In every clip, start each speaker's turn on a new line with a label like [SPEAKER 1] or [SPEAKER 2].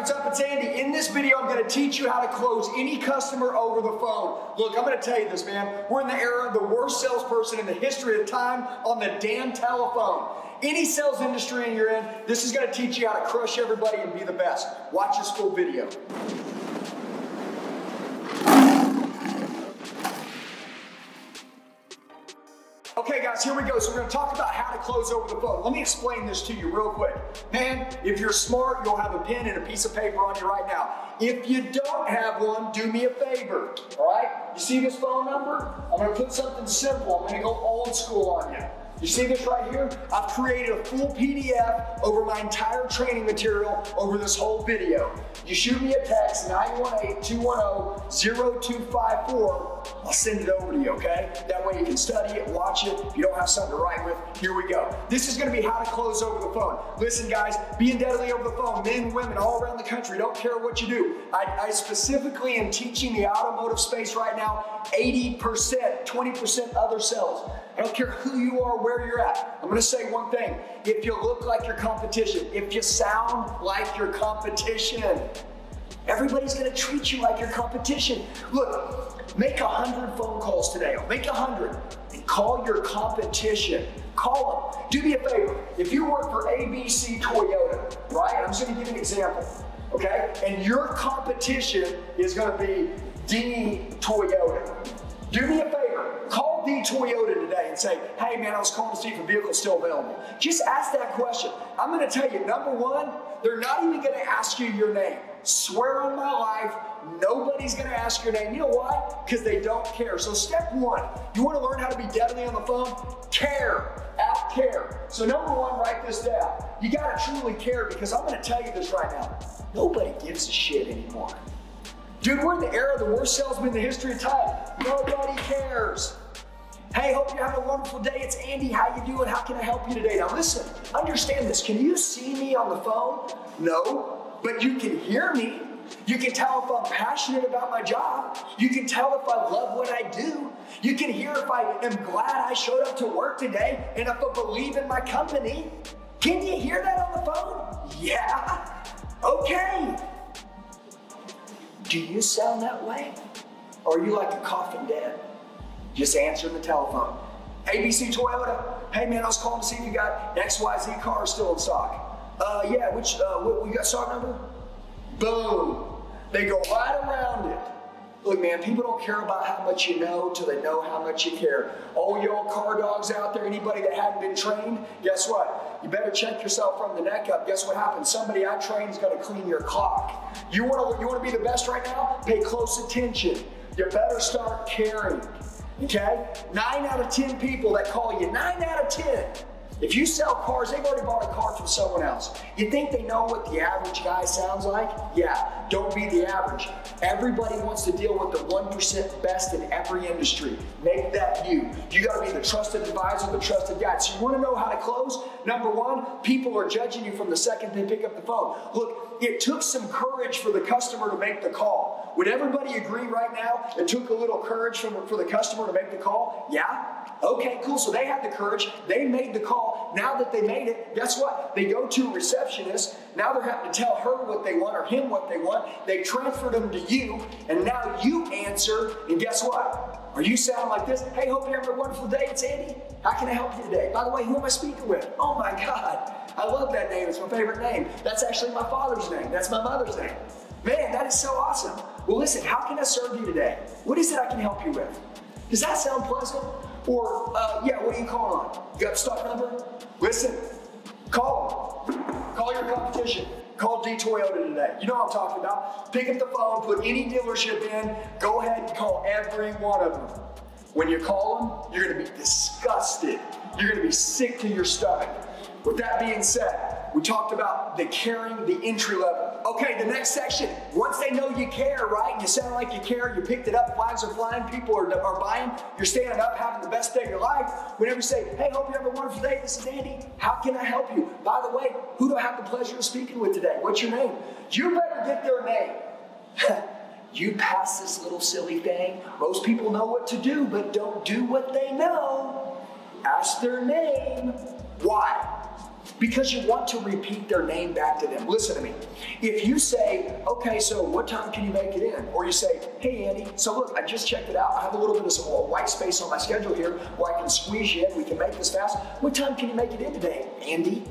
[SPEAKER 1] what's up? It's Andy. In this video, I'm going to teach you how to close any customer over the phone. Look, I'm going to tell you this, man. We're in the era of the worst salesperson in the history of time on the damn telephone. Any sales industry you're in, this is going to teach you how to crush everybody and be the best. Watch this full video. Guys, here we go. So, we're to talk about how to close over the phone. Let me explain this to you real quick. Man, if you're smart, you'll have a pen and a piece of paper on you right now. If you don't have one, do me a favor, all right? You see this phone number? I'm to put something simple. I'm to go old school on you. You see this right here? I've created a full PDF over my entire training material over this whole video. You shoot me a text, 918-210-0254. I'll send it over to you, okay? That way you can study it, watch it. If you don't have something to write with, here we go. This is gonna be how to close over the phone. Listen, guys, being deadly over the phone, men, women, all around the country, don't care what you do. I, I specifically am teaching the automotive space right now 80%, 20% other sales. I don't care who you are, where you're at. I'm gonna say one thing. If you look like your competition, if you sound like your competition, everybody's gonna treat you like your competition. Look, make a hundred phone calls today. Make a hundred and call your competition. Call them. Do me a favor. If you work for ABC Toyota, right? I'm just gonna give you an example, okay? And your competition is gonna be D Toyota. Do me a favor, call D Toyota today and say, hey man, I was calling to see if a vehicle's still available. Just ask that question. I'm gonna tell you, number one, they're not even gonna ask you your name. Swear on my life, nobody's gonna ask your name. You know why? Because they don't care. So step one, you wanna learn how to be deadly on the phone? Care, out care. So number one, write this down. You gotta truly care because I'm gonna tell you this right now. Nobody gives a shit anymore. Dude, we're in the era of the worst salesman in the history of time. Nobody cares. Hey, hope you're having a wonderful day. It's Andy. How you doing? How can I help you today? Now listen, understand this. Can you see me on the phone? No, but you can hear me. You can tell if I'm passionate about my job. You can tell if I love what I do. You can hear if I am glad I showed up to work today and if I believe in my company. Can you hear that on the phone? Yeah. Okay. Do you sound that way? Or are you like a coffin dead? Just answering the telephone. ABC Toyota, hey man, I was calling to see if you got XYZ car still in stock. Uh, yeah, which, uh, what, we got stock number? Boom. They go right around it. Look, man, people don't care about how much you know till they know how much you care. All y'all car dogs out there, anybody that hadn't been trained, guess what? You better check yourself from the neck up. Guess what happens? Somebody I trained is going to clean your clock. You want to you want to be the best right now? Pay close attention. You better start caring. Okay? Nine out of ten people that call you, nine out of ten if you sell cars, they've already bought a car from someone else. You think they know what the average guy sounds like? Yeah, don't be the average. Everybody wants to deal with the 1% best in every industry. Make that you. You gotta be the trusted advisor, the trusted guide. So you wanna know how to close? Number one, people are judging you from the second they pick up the phone. Look, it took some courage for the customer to make the call. Would everybody agree right now it took a little courage for, for the customer to make the call? Yeah? Okay, cool. So they had the courage. They made the call. Now that they made it, guess what? They go to a receptionist. Now they're having to tell her what they want or him what they want. They transferred them to you, and now you answer. And guess what? Are you sounding like this? Hey, hope you're having a wonderful day. It's Andy. How can I help you today? By the way, who am I speaking with? Oh my God. I love that name. It's my favorite name. That's actually my father's name. That's my mother's name. Man, that is so awesome. Well, listen, how can I serve you today? What is it I can help you with? Does that sound pleasant? Or, uh, yeah, what are you calling on? You got the stock number? Listen, call. Call your competition. Call D Toyota today. You know what I'm talking about. Pick up the phone, put any dealership in, go ahead and call every one of them. When you call them, you're gonna be disgusted. You're gonna be sick to your stomach. With that being said, we talked about the caring, the entry level. Okay, the next section. Once they know you care, right? You sound like you care, you picked it up, flags are flying, people are, are buying, you're standing up, having the best day of your life. Whenever you say, hey, hope you have a wonderful day, this is Andy. How can I help you? By the way, who do I have the pleasure of speaking with today? What's your name? You better get their name. you pass this little silly thing. Most people know what to do, but don't do what they know. Ask their name. Why? Because you want to repeat their name back to them. Listen to me. If you say, okay, so what time can you make it in? Or you say, hey, Andy, so look, I just checked it out. I have a little bit of some white space on my schedule here where I can squeeze you in. We can make this fast. What time can you make it in today, Andy?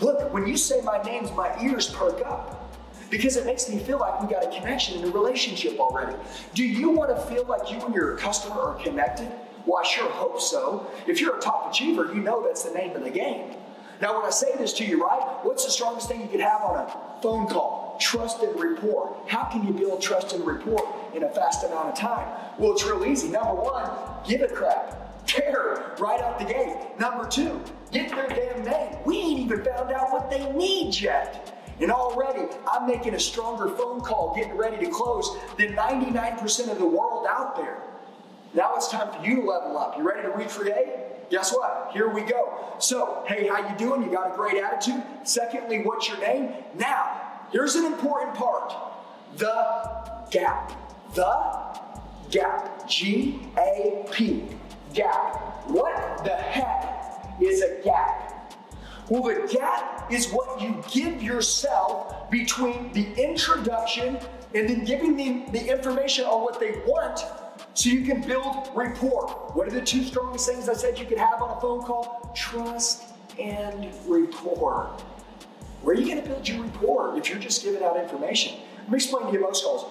[SPEAKER 1] Look, when you say my names, my ears perk up because it makes me feel like we got a connection and a relationship already. Do you want to feel like you and your customer are connected? Well, I sure hope so. If you're a top achiever, you know that's the name of the game. Now, when I say this to you, right, what's the strongest thing you could have on a phone call? Trust and rapport. How can you build trust and rapport in a fast amount of time? Well, it's real easy. Number one, give a crap. Care right out the gate. Number two, get their damn name. We ain't even found out what they need yet. And already, I'm making a stronger phone call getting ready to close than 99% of the world out there. Now it's time for you to level up. You ready to recreate? Guess what? Here we go. So, hey, how you doing? You got a great attitude? Secondly, what's your name? Now, here's an important part. The gap. The gap. G A P. Gap. What the heck is a gap? Well, the gap is what you give yourself between the introduction and then giving them the information on what they want so you can build rapport. What are the two strongest things I said you could have on a phone call? Trust and rapport. Where are you going to build your rapport if you're just giving out information? Let me explain to you most calls.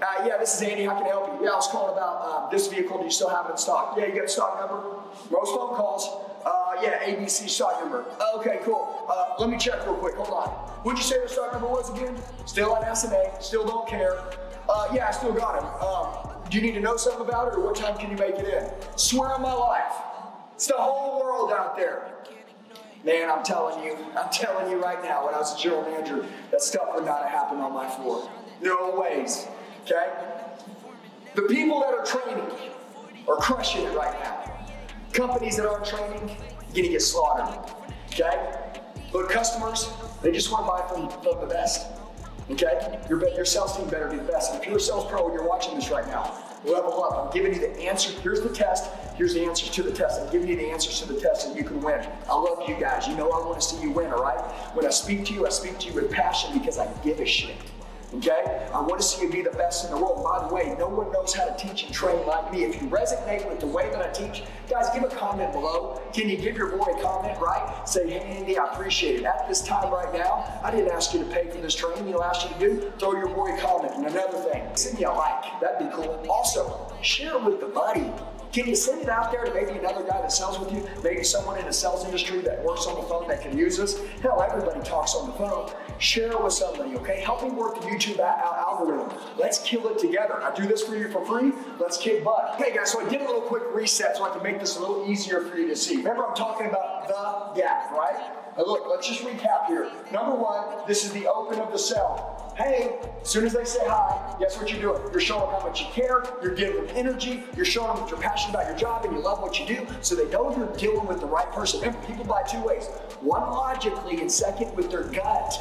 [SPEAKER 1] Uh, yeah, this is Andy. How can I help you? Yeah, I was calling about um, this vehicle. Do you still have it in stock? Yeah, you got stock number? Most phone calls. Uh, yeah, ABC stock number. Okay, cool. Uh, let me check real quick. Hold on. What'd you say the stock number was again? Still on SMA. Still don't care. Uh, yeah, I still got it. Um, do you need to know something about it, or what time can you make it in? Swear on my life. It's the whole world out there. Man, I'm telling you, I'm telling you right now, when I was a general manager, that stuff would not have happened on my floor. No ways. Okay? The people that are training are crushing it right now. Companies that aren't training, you're gonna get slaughtered. Okay? But customers, they just want to buy from, from the best. Okay? Your, your sales team better be the best. If you're a sales pro and you're watching this right now, level up. I'm giving you the answer. Here's the test. Here's the answers to the test. I'm giving you the answers to the test and you can win. I love you guys. You know I want to see you win, all right? When I speak to you, I speak to you with passion because I give a shit. Okay? I want to see you be the best in the world. By the way, no one knows how to teach and train like me. If you resonate with the way that I teach, guys, give a comment below. Can you give your boy a comment, right? Say, hey, Andy, I appreciate it. At this time right now, I didn't ask you to pay for this training. You asked you to do, throw your boy a comment. And another thing, send me a like. That'd be cool. Also, share it with the buddy. Can you send it out there to maybe another guy that sells with you? Maybe someone in the sales industry that works on the phone that can use this? Hell, everybody talks on the phone. Share it with somebody, okay? Help me work the YouTube algorithm. Let's kill it together. I do this for you for free. Let's kick butt. Okay, guys, so I did a little quick reset so I can make this a little easier for you to see. Remember, I'm talking about the gap, right? Now look, let's just recap here. Number one, this is the open of the cell. Hey, as soon as they say hi, guess what you're doing? You're showing how much you care, you're giving them energy, you're showing them that you're passionate about your job and you love what you do, so they know you're dealing with the right person. Remember, people buy two ways. One logically and second with their gut.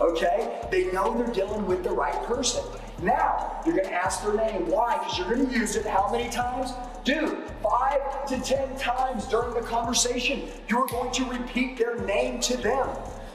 [SPEAKER 1] Okay? They know they're dealing with the right person. Now, you're gonna ask their name. Why? Because you're gonna use it how many times? Dude, five to ten times during the conversation, you're going to repeat their name to them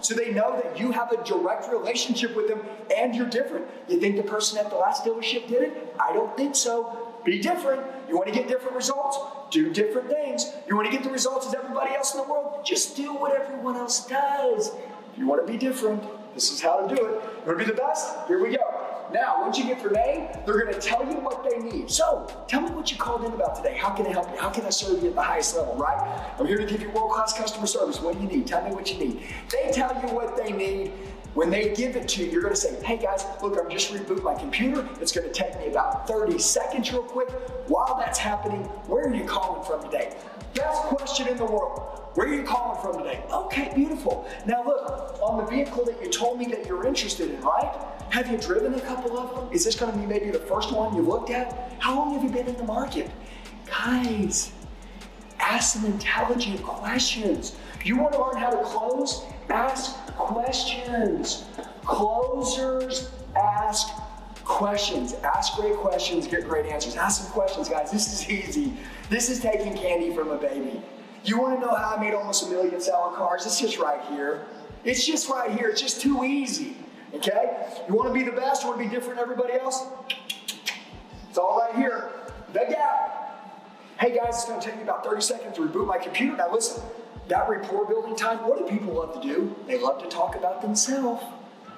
[SPEAKER 1] so they know that you have a direct relationship with them and you're different. You think the person at the last dealership did it? I don't think so. Be different. You want to get different results? Do different things. You want to get the results as everybody else in the world? Just do what everyone else does. If you want to be different, this is how to do it. You want to be the best? Here we go. Now, once you get their name, they're to tell you what they need. So, tell me what you called in about today. How can I help you? How can I serve you at the highest level, right? I'm here to give you world class customer service. What do you need? Tell me what you need. They tell you what they need. When they give it to you, you're gonna say, hey guys, look, I'm just rebooting my computer. It's gonna take me about 30 seconds real quick. While that's happening, where are you calling from today? Best question in the world. Where are you calling from today? Okay, beautiful. Now look, on the vehicle that you told me that you're interested in, right? Have you driven a couple of them? Is this gonna be maybe the first one you looked at? How long have you been in the market? Guys, ask some intelligent questions. You wanna learn how to close? Ask questions. Closers ask questions. Ask great questions, get great answers. Ask some questions, guys. This is easy. This is taking candy from a baby. You want to know how I made almost a million selling cars? It's just right here. It's just right here. It's just too easy. Okay? You want to be the best? You want to be different than everybody else? It's all right here. The gap. Hey guys, it's going to take me about 30 seconds to reboot my computer. Now listen, that rapport building time, what do people love to do? They love to talk about themselves.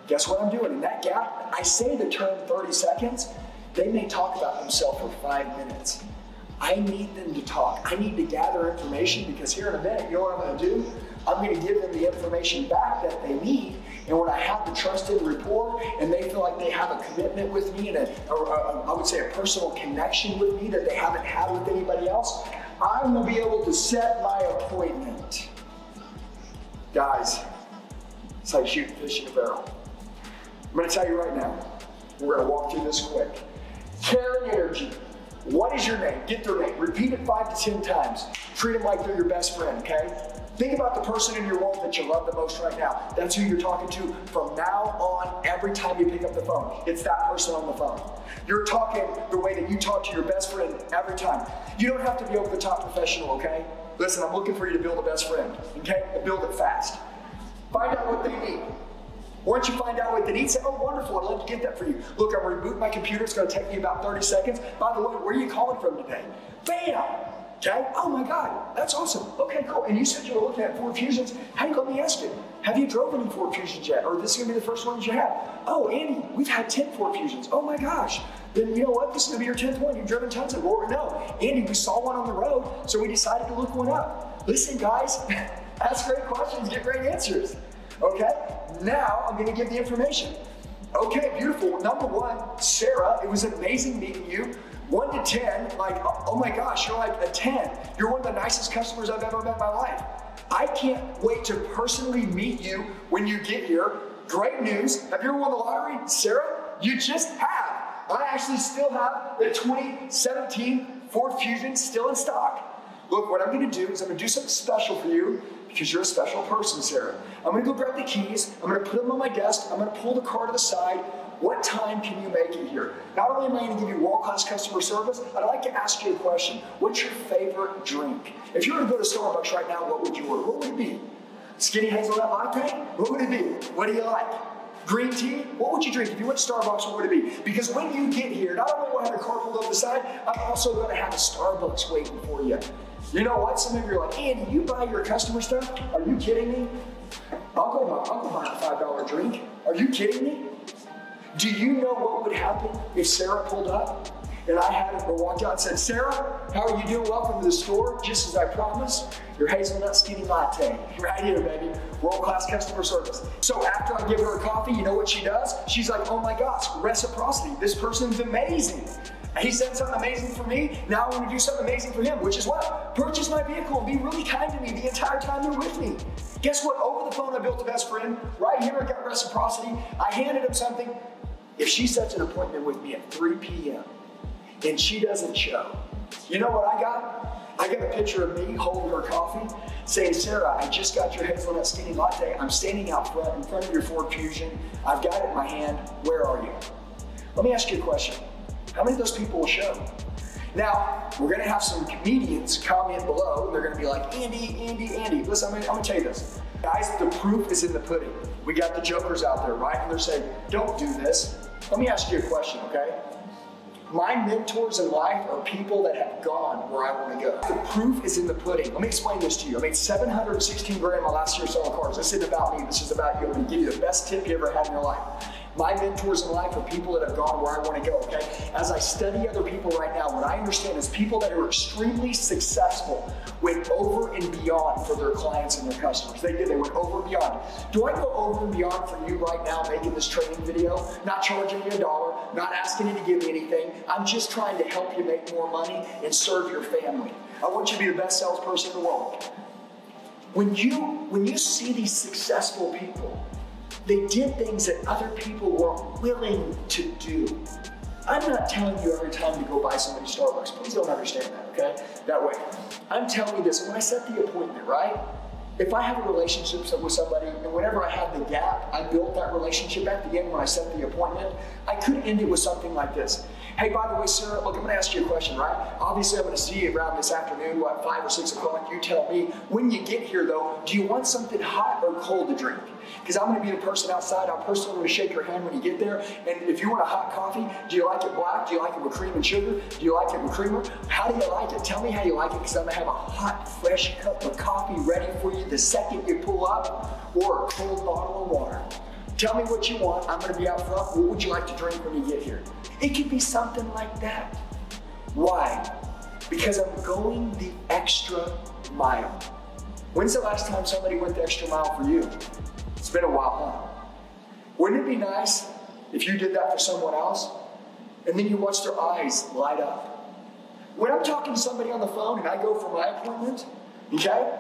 [SPEAKER 1] Guess what I'm doing? In that gap, I say the term 30 seconds, they may talk about themselves for five minutes. I need them to talk. I need to gather information because here in a minute, you know what I'm going to do? I'm going to give them the information back that they need. And when I have the trusted rapport and they feel like they have a commitment with me and a, or a, I would say a personal connection with me that they haven't had with anybody else, I will be able to set my appointment. Guys, it's like shooting fish in a barrel. I'm going to tell you right now, we're going to walk through this quick. Caring energy. What is your name? Get their name. Repeat it five to ten times. Treat them like they're your best friend, okay? Think about the person in your world that you love the most right now. That's who you're talking to from now on every time you pick up the phone. It's that person on the phone. You're talking the way that you talk to your best friend every time. You don't have to be over the top professional, okay? Listen, I'm looking for you to build a best friend, okay? Build it fast. Find out what they need. Once you find out what they need, say, oh, wonderful, I'd love to get that for you. Look, I'm rebooting my computer. It's going to take me about 30 seconds. By the way, where are you calling from today? Bam! Okay? Oh my God, that's awesome. Okay, cool. And you said you were looking at Ford Fusions. Hey, let me ask you, have you drove any Ford Fusions yet? Or this is gonna be the first ones you have? Oh, Andy, we've had 10 Ford Fusions. Oh my gosh. Then you know what? This is gonna be your 10th one. You've driven tons of them. No, Andy, we saw one on the road, so we decided to look one up. Listen, guys, ask great questions, get great answers. Okay? Now I'm gonna give the information. Okay, beautiful. Number one, Sarah, it was amazing meeting you. One to 10, like, oh my gosh, you're like a 10. You're one of the nicest customers I've ever met in my life. I can't wait to personally meet you when you get here. Great news. Have you ever won the lottery? Sarah, you just have. I actually still have the 2017 Ford Fusion still in stock. Look, what I'm gonna do is I'm gonna do something special for you because you're a special person, Sarah. I'm gonna go grab the keys, I'm gonna put them on my desk, I'm gonna pull the car to the side, what time can you make it here? Not only am I to give you world-class customer service, I'd like to ask you a question. What's your favorite drink? If you were to go to Starbucks right now, what would you order? What would it be? Skinny hazelnut latte? What would it be? What do you like? Green tea? What would you drink? If you went to Starbucks, what would it be? Because when you get here, not only will I have a car pulled over the side, I'm also going to have a Starbucks waiting for you. You know what? Some of you are like, Andy, you buy your customer stuff? Are you kidding me? I'll go buy, buy a $5 drink. Are you kidding me? Do you know what would happen if Sarah pulled up and I had her walk out and said, Sarah, how are you doing? Welcome to the store. Just as I promised, your hazelnut skinny latte. Right here, baby. World-class customer service. So after I give her a coffee, you know what she does? She's like, oh my gosh, reciprocity. This person's amazing. He said something amazing for me. Now I want to do something amazing for him, which is what? Purchase my vehicle and be really kind to me the entire time they're with me. Guess what? Over the phone, I built a best friend. Right here, I got reciprocity. I handed him something. If she sets an appointment with me at 3 p.m. and she doesn't show, you know what I got? I got a picture of me holding her coffee saying, Sarah, I just got your hazelnut skinny latte. I'm standing out front in front of your Ford Fusion. I've got it in my hand. Where are you? Let me ask you a question. How many of those people will show? Now, we're gonna have some comedians comment below, and they're gonna be like, Andy, Andy, Andy. Listen, I'm gonna, I'm gonna tell you this. Guys, the proof is in the pudding. We got the jokers out there, right? And they're saying, don't do this. Let me ask you a question, okay? My mentors in life are people that have gone where I want to go. The proof is in the pudding. Let me explain this to you. I made 716 grand my last year selling cars. This isn't about me. This is about you. I'm going to give you the best tip you ever had in your life. My mentors in life are people that have gone where I want to go, okay? As I study other people right now, what I understand is people that are extremely successful went over and beyond for their clients and their customers. They did, they went over and beyond. Do I go over and beyond for you right now making this training video? Not charging you a dollar, not asking you to give me anything. I'm just trying to help you make more money and serve your family. I want you to be the best salesperson in the world. When you, when you see these successful people, they did things that other people weren't willing to do. I'm not telling you every time to go buy somebody Starbucks. Please don't understand that, okay? That way. I'm telling you this. When I set the appointment, right? if I have a relationship with somebody and whenever I have the gap, I built that relationship at the end when I set the appointment, I could end it with something like this. Hey, by the way, sir, look, I'm gonna ask you a question, right? Obviously, I'm gonna see you around this afternoon, what, five or six o'clock. You tell me. When you get here, though, do you want something hot or cold to drink? Because I'm gonna be the person outside. I'm personally gonna shake your hand when you get there. And if you want a hot coffee, do you like it black? Do you like it with cream and sugar? Do you like it with creamer? How do you like it? Tell me how you like it, because I'm gonna have a hot, fresh cup of coffee ready for you the second you pull up, or a cold bottle of water. Tell me what you want. I'm gonna be out front. What would you like to drink when you get here? It could be something like that. Why? Because I'm going the extra mile. When's the last time somebody went the extra mile for you? It's been a while, huh? Wouldn't it be nice if you did that for someone else and then you watch their eyes light up? When I'm talking to somebody on the phone and I go for my appointment, okay,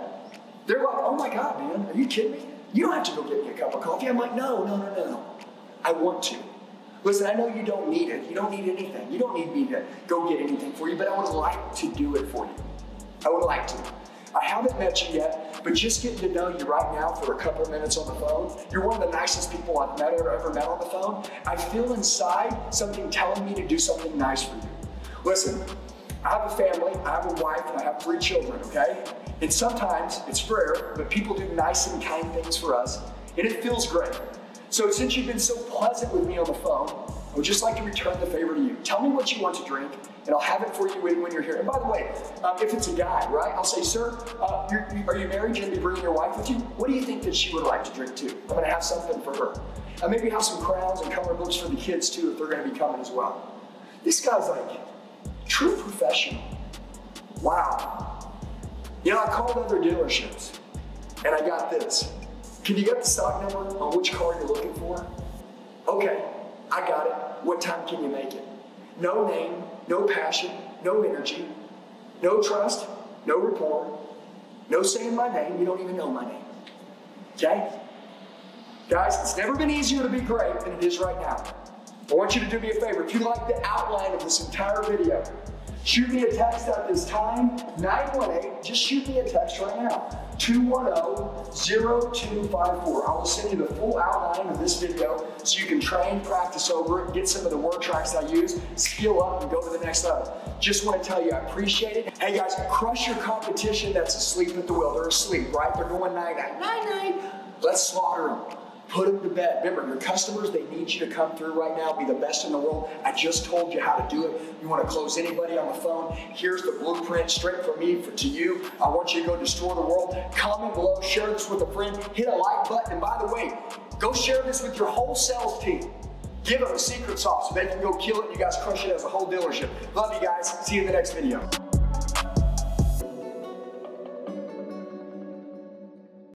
[SPEAKER 1] they're like, oh my God, man, are you kidding me? You don't have to go get me a cup of coffee. I'm like, no, no, no, no. I want to. Listen, I know you don't need it. You don't need anything. You don't need me to go get anything for you, but I would like to do it for you. I would like to. I haven't met you yet, but just getting to know you right now for a couple of minutes on the phone, you're one of the nicest people I've met or ever met on the phone. I feel inside something telling me to do something nice for you. Listen, I have a family, I have a wife, and I have three children, okay? And sometimes it's rare, but people do nice and kind things for us, and it feels great. So since you've been so pleasant with me on the phone, I would just like to return the favor to you. Tell me what you want to drink, and I'll have it for you when, you're here. And by the way, um, if it's a guy, right, I'll say, sir, uh, are you married? To be bringing your wife with you? What do you think that she would like to drink too? I'm to have something for her. And maybe have some crowns and color books for the kids too if they're to be coming as well. This guy's like true professional. Wow. You know, I called other dealerships and I got this. Can you get the stock number on which car you're looking for? Okay, I got it. What time can you make it? No name, no passion, no energy, no trust, no rapport, no saying my name. You don't even know my name. Okay? Guys, it's never been easier to be great than it is right now. I want you to do me a favor. If you like the outline of this entire video, Shoot me a text at this time, 918, just shoot me a text right now, 210-0254. I will send you the full outline of this video so you can train, practice over it, get some of the word tracks I use, skill up, and go to the next level. Just want to tell you I appreciate it. Hey guys, crush your competition that's asleep at the wheel. They're asleep, right? They're going night-night. Night-night. Let's slaughter them. Put them to bed. Remember, your customers, they need you to come through right now, be the best in the world. I just told you how to do it. You want to close anybody on the phone? Here's the blueprint straight from me for, to you. I want you to go destroy the world. Comment below, share this with a friend, hit a like button, and by the way, go share this with your whole sales team. Give them a secret sauce so they can go kill it you guys crush it as a whole dealership. Love you guys. See you in the next video.